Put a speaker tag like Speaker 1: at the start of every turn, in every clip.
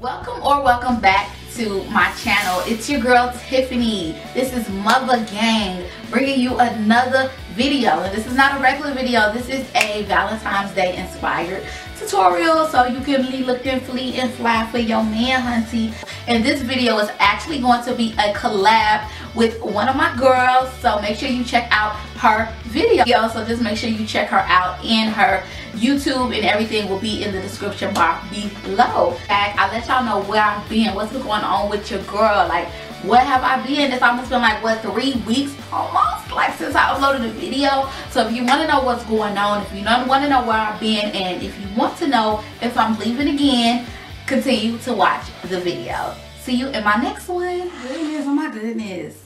Speaker 1: welcome or welcome back to my channel. It's your girl tiffany. This is MUVAGANG bringing you another video. And this is not a regular video. This is a valentine's day inspired tutorial so you can be looking fleet and fly for your man hunty and this video is actually going to be a collab with one of my girls so make sure you check out her video so just make sure you check her out in her YouTube and everything will be in the description box below. I let y'all know where I've been, what's been going on with your girl, like what have I been? It's almost been like what three weeks almost like since I uploaded a video. So if you want to know what's going on, if you want to know where I've been, and if you want to know if I'm leaving again, continue to watch the video. See you in my next one. Goodness, oh my goodness.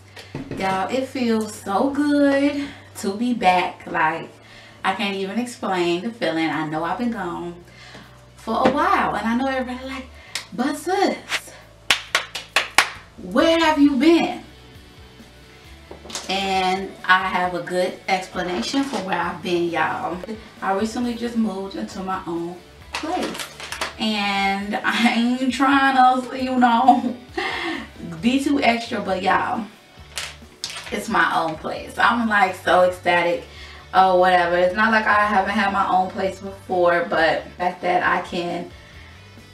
Speaker 1: Y'all, it feels so good to be back. Like I can't even explain the feeling. I know I've been gone for a while. And I know everybody like, but sis, where have you been? And I have a good explanation for where I've been, y'all. I recently just moved into my own place. And I ain't trying to, you know, be too extra, but y'all, it's my own place. I'm like so ecstatic or whatever. It's not like I haven't had my own place before, but the fact that I can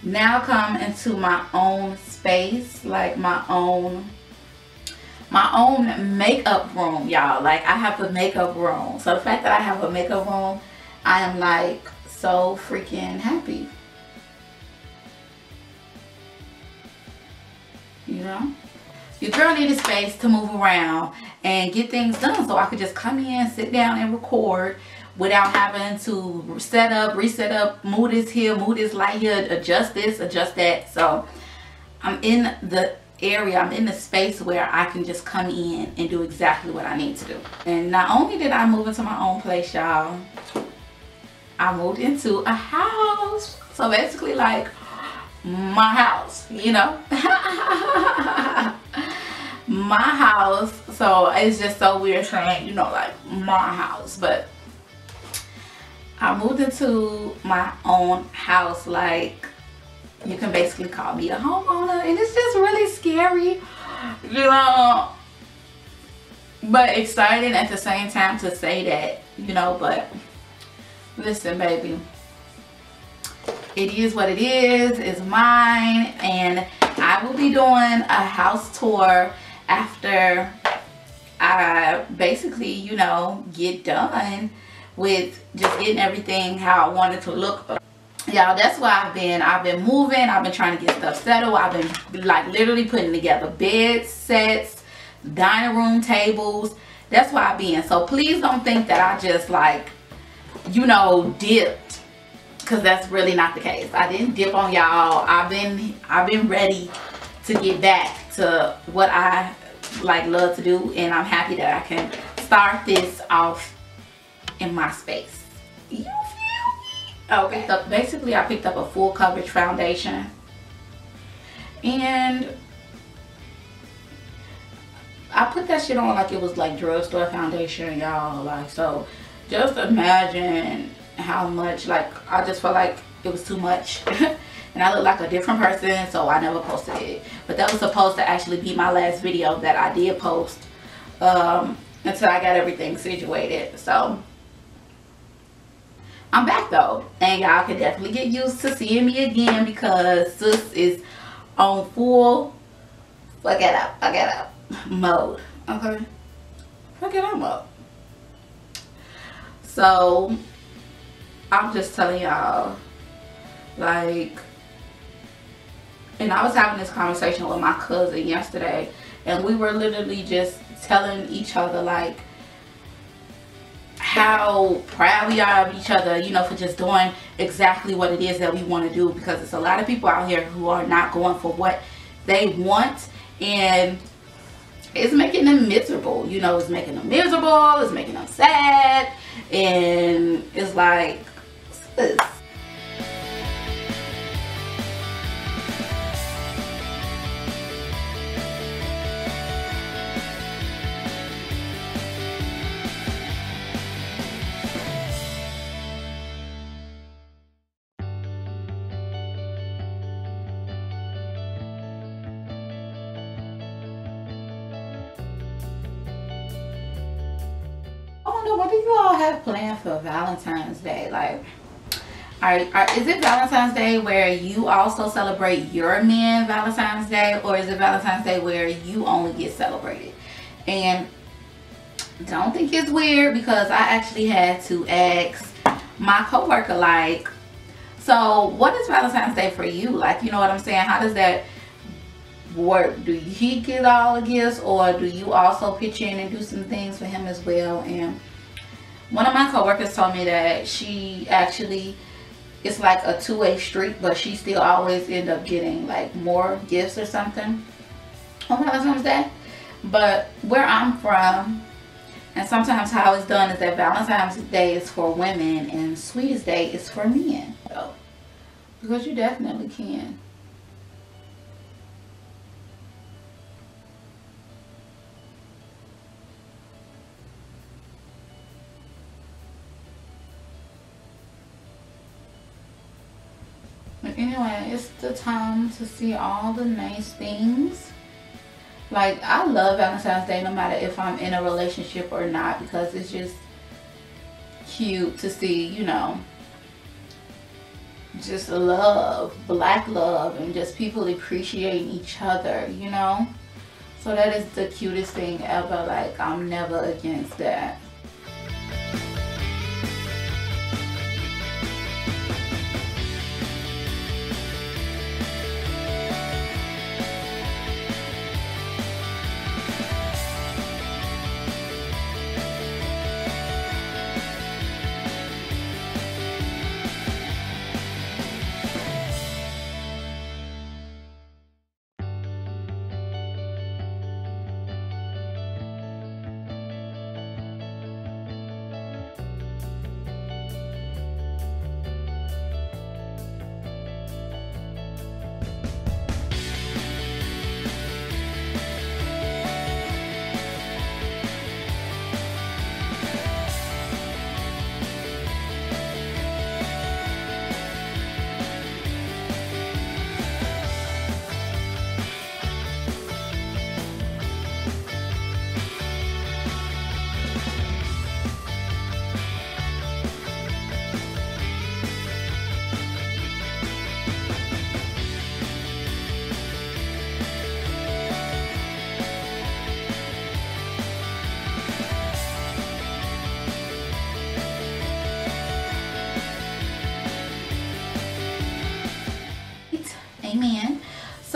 Speaker 1: now come into my own space, like my own my own makeup room, y'all. Like I have a makeup room. So the fact that I have a makeup room, I am like so freaking happy. You know? Your girl needed space to move around and get things done so I could just come in, sit down and record without having to set up, reset up, move this here, move this light here, adjust this, adjust that. So I'm in the area, I'm in the space where I can just come in and do exactly what I need to do. And not only did I move into my own place, y'all, I moved into a house. So basically like my house, you know. my house so it's just so weird saying you know like my house but I moved into my own house like you can basically call me a homeowner and it's just really scary you know? But exciting at the same time to say that you know but listen baby. It is what it is it's mine and I will be doing a house tour after I basically, you know, get done with just getting everything how I wanted to look. Y'all, that's where I've been. I've been moving. I've been trying to get stuff settled. I've been like literally putting together bed sets, dining room tables. That's where I've been. So please don't think that I just like, you know, dipped. Cause that's really not the case. I didn't dip on y'all. I've been I've been ready to get back to what I like love to do and I'm happy that I can start this off in my space. You feel me? Okay. So basically I picked up a full coverage foundation and I put that shit on like it was like drugstore foundation y'all like so just imagine how much like I just felt like it was too much and I look like a different person so I never posted it but that was supposed to actually be my last video that I did post um, until I got everything situated so I'm back though. And y'all can definitely get used to seeing me again because sis is on full fuck it up fuck it up mode. Okay. Fuck it up. Mode so I'm just telling y'all like and I was having this conversation with my cousin yesterday and we were literally just telling each other like how proud we are of each other you know for just doing exactly what it is that we want to do because it's a lot of people out here who are not going for what they want and it's making them miserable you know it's making them miserable it's making them sad and it's like know, what do you all have planned for Valentine's Day? Like, are, are, is it Valentine's Day where you also celebrate your men Valentine's Day or is it Valentine's Day where you only get celebrated? And don't think it's weird because I actually had to ask my coworker like, so what is Valentine's Day for you? Like, you know what I'm saying? How does that work? Do he get all the gifts or do you also pitch in and do some things for him as well? And one of my coworkers told me that she actually it's like a two-way street but she still always end up getting like more gifts or something. On Valentine's Day but where I'm from and sometimes how it's done is that Valentine's Day is for women and Sweetest Day is for men. So because you definitely can the time to see all the nice things. Like, I love Valentine's Day no matter if I'm in a relationship or not because it's just cute to see, you know, just love, black love, and just people appreciating each other, you know? So that is the cutest thing ever. Like, I'm never against that.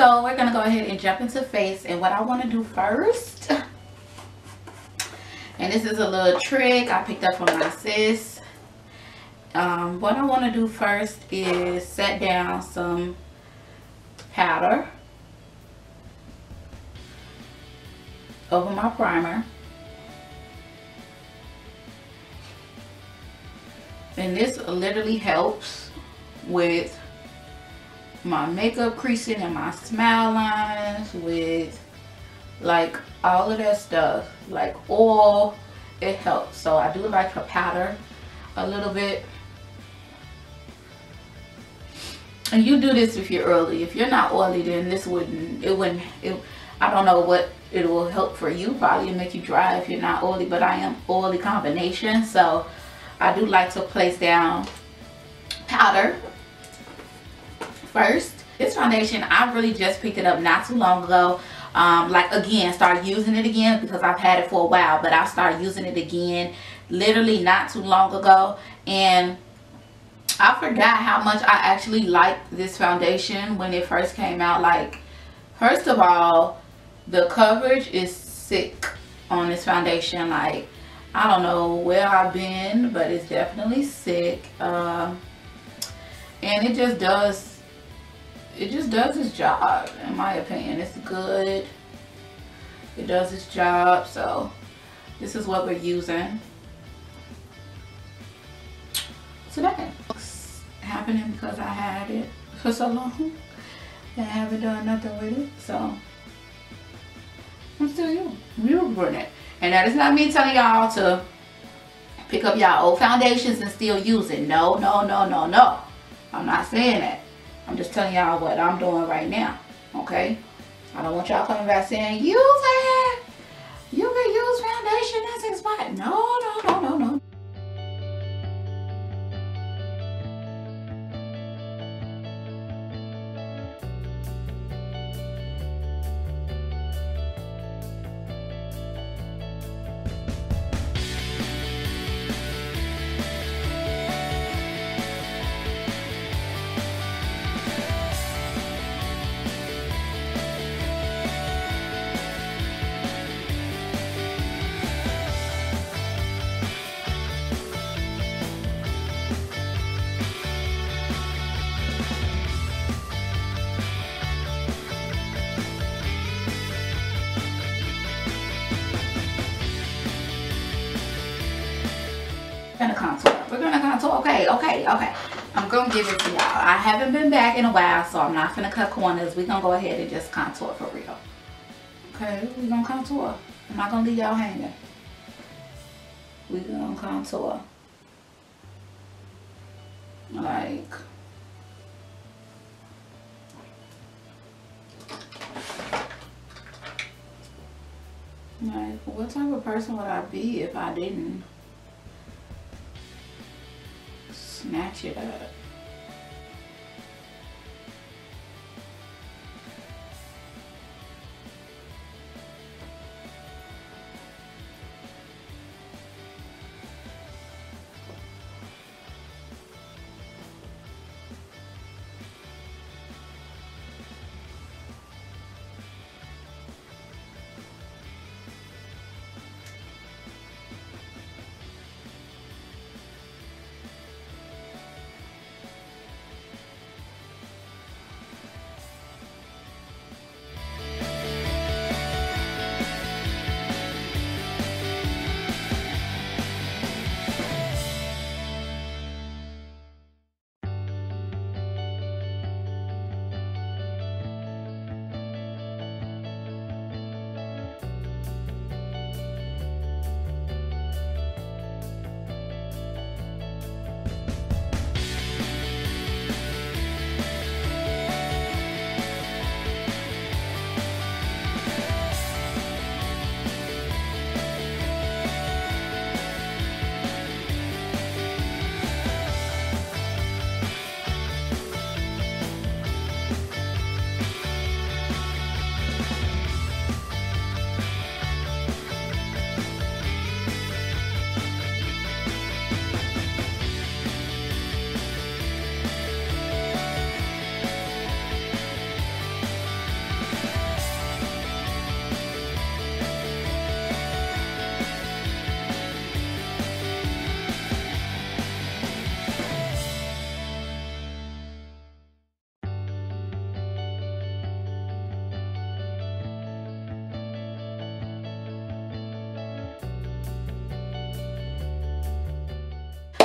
Speaker 1: So we're gonna go ahead and jump into face and what I want to do first and this is a little trick I picked up from my sis. Um, what I want to do first is set down some powder over my primer. And this literally helps with my makeup creasing and my smile lines with like all of that stuff like oil it helps. So I do like her powder a little bit. And you do this if you're early. If you're not oily then this wouldn't it wouldn't it, I don't know what it will help for you probably make you dry if you're not oily but I am oily combination. So I do like to place down powder first. This foundation, I really just picked it up not too long ago. Um, like again, start using it again because I've had it for a while, but I started using it again literally not too long ago. And I forgot how much I actually liked this foundation when it first came out. Like, first of all, the coverage is sick on this foundation. Like, I don't know where I've been, but it's definitely sick. Um, and it just does it just does its job in my opinion. It's good. It does its job so this is what we're using today. It's happening because I had it for so long and I haven't done nothing with it so I'm still you using it. And that is not me telling y'all to pick up y'all old foundations and still use it. No no no no no. I'm not saying that I'm just telling y'all what I'm doing right now. Okay? I don't want y'all coming back saying, use it. You can use foundation that's expired. No, gonna contour. We're gonna contour. Okay, okay, okay. I'm gonna give it to y'all. I haven't been back in a while, so I'm not gonna cut corners. We're gonna go ahead and just contour for real. Okay, we're gonna contour. I'm not gonna leave y'all hanging. We're gonna contour. Like Like, what type of person would I be if I didn't? Snatch it up.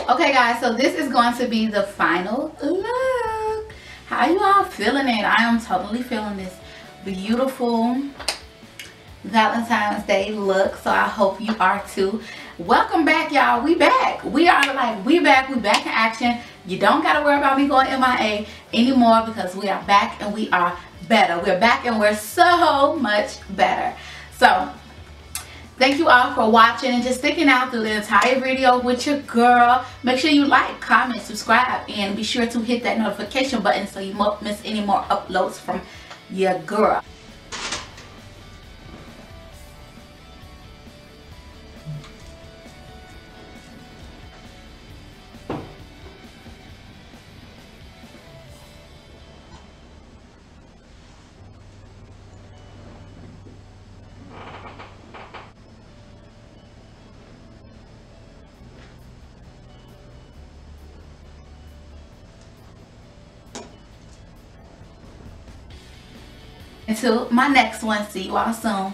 Speaker 1: Okay guys so this is going to be the final look. How you all feeling it? I am totally feeling this beautiful valentine's day look so i hope you are too. Welcome back y'all. We back. We are like we back. We back in action. You don't gotta worry about me going mia anymore because we are back and we are better. We're back and we're so much better. So Thank you all for watching and just sticking out through the entire video with your girl. Make sure you like, comment, subscribe, and be sure to hit that notification button so you won't miss any more uploads from your girl. Until my next one see you all soon